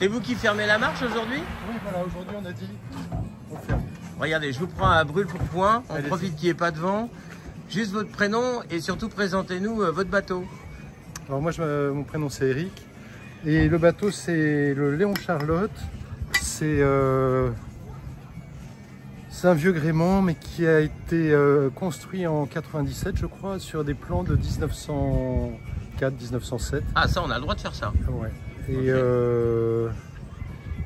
C'est vous qui fermez la marche aujourd'hui Oui, voilà, aujourd'hui on a dit on ferme. Regardez, je vous prends à brûle pour point. On profite qu'il n'y ait pas de vent. Juste votre prénom et surtout présentez-nous euh, votre bateau. Alors moi, je, me- mon prénom c'est Eric. Et le bateau c'est le Léon Charlotte. C'est euh, un vieux gréement, mais qui a été euh, construit en 97, je crois, sur des plans de 1904-1907. Ah ça, on a le droit de faire ça. Ouais. Et, euh,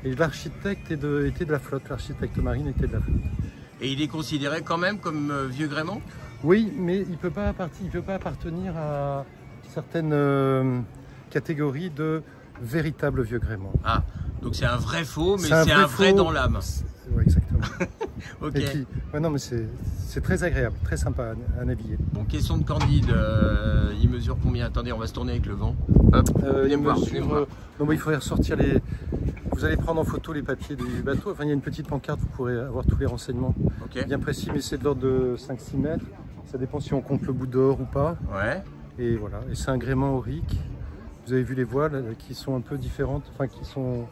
et l'architecte était de la flotte, l'architecte marine était de la flotte. Et il est considéré quand même comme euh, vieux gréement? Oui, mais il ne peut, pas apparti- il peut pas appartenir à certaines euh, catégories de véritables vieux gréments. Ah, donc c'est un vrai faux, mais C'est un vrai un vrai dans l'âme. Oui, exactement. Ok. Et qui- ouais, non, mais c'est très agréable, très sympa à, à naviguer. Bon, question de Candide. euh, il mesure combien? Attendez, on va se tourner avec le vent. Hop, Euh, venez il me voir, venez euh, non, mais il faudrait ressortir les. Vous allez prendre en photo les papiers du bateau. Enfin, il y a une petite pancarte, vous pourrez avoir tous les renseignements Ok. bien précis, mais c'est de l'ordre de 5-6 mètres. Ça dépend si on compte le bout d'or ou pas. Ouais. Et voilà, et c'est un gréement aurique. Vous avez vu les voiles euh, qui sont un peu différentes, enfin qui sont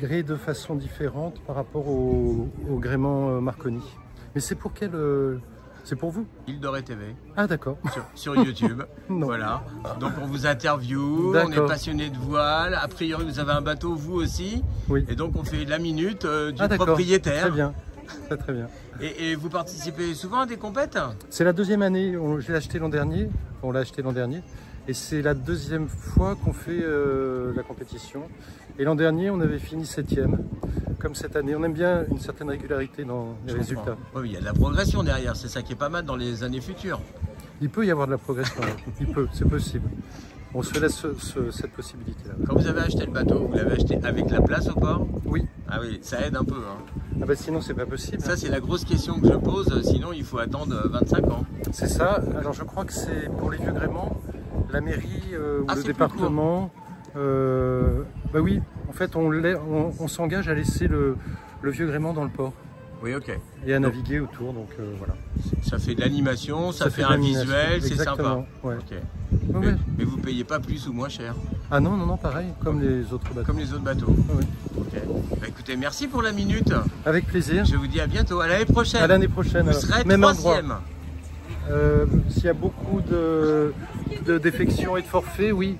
gréées de façon différente par rapport au, au gréement euh, Marconi. Mais c'est pour quel euh, C'est pour vous Île Dorée TV Ah d'accord. sur, sur YouTube. Non. Voilà. Donc on vous interview, on est passionné de voile. A priori, vous avez un bateau, vous aussi. Oui. Et donc on fait la minute euh, du Ah propriétaire. Très bien. Très très bien. Et, et vous participez souvent à des compètes? C'est la deuxième année, on- je l'ai acheté l'an dernier, on l'a acheté l'an dernier, et c'est la deuxième fois qu'on fait euh, la compétition. Et l'an dernier, on avait fini septième, comme cette année. On aime bien une certaine régularité dans les Je résultats. Oui, il y a de la progression derrière. C'est ça qui est pas mal dans les années futures. Il peut y avoir de la progression, il peut, c'est possible. On se laisse ce- ce- cette possibilité-là. Quand vous avez acheté le bateau, vous l'avez acheté avec la place au port? Oui, Ah oui, ça aide un peu. hein. Ah bah sinon c'est pas possible. Ça, c'est la grosse question que je pose. Sinon, il faut attendre 25 ans. C'est ça. Alors je crois que c'est pour les vieux gréments, la mairie euh, ou Ah, le département. euh, bah oui, en fait on, on- on s'engage à laisser le, le vieux gréement dans le port Oui, ok. et à naviguer autour. Donc euh, voilà. Ça fait de l'animation, ça, fait, un visuel, c'est sympa. Ouais. Ouais, Mais, ouais. mais vous payez pas plus ou moins cher, Ah non, non, non, pareil, comme les autres bateaux. comme les autres bateaux. Bah, écoutez, merci pour la minute. Avec plaisir. Je vous dis à bientôt, à l'année prochaine. À l'année prochaine. Vous alors. serez Même endroit. troisième. Euh, S'il y a beaucoup de, de défections et de forfaits, oui.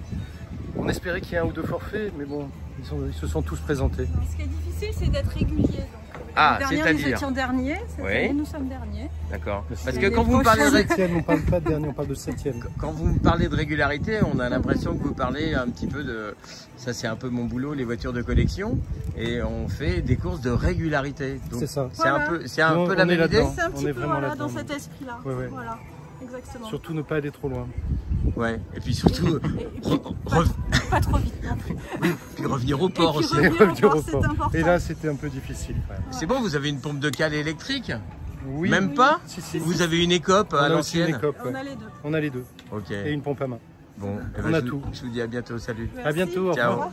On espérait qu'il y ait un ou deux forfaits, mais bon, ils, sont- ils se sont tous présentés. Ce qui est difficile, c'est d'être régulier. Donc, Ah, nous c'est-à-dire étions derniers. Cette Oui. année, nous sommes derniers. D'accord. Parce que quand vous, me parlez de, Septième, on parle pas de dernier, on parle de septième. quand vous me parlez de régularité, on a l'impression que vous parlez un petit peu de... Ça, c'est un peu mon boulot, les voitures de collection. Et on fait des courses de régularité. C'est ça. C'est un peu, c'est un Nous, peu on la même idée. C'est un on petit est peu vraiment voilà, dans cet esprit-là. Ouais, ouais. Voilà, exactement. Surtout ne pas aller trop loin. Ouais. Et puis surtout, Et- et puis, re- pas, pas trop vite non plus. puis revenir au port aussi. revenir Et au revenir port, au c'est port. important. Et là, c'était un peu difficile. quand même. C'est bon, vous avez une pompe de cale électrique Oui. Même pas Si, si. Vous avez une écope on à l'ancienne On a les deux. On a les deux. Ok. Et une pompe à main. Bon, eh on ben, a je, tout. je vous dis à bientôt, salut. À bientôt. au Ciao. revoir.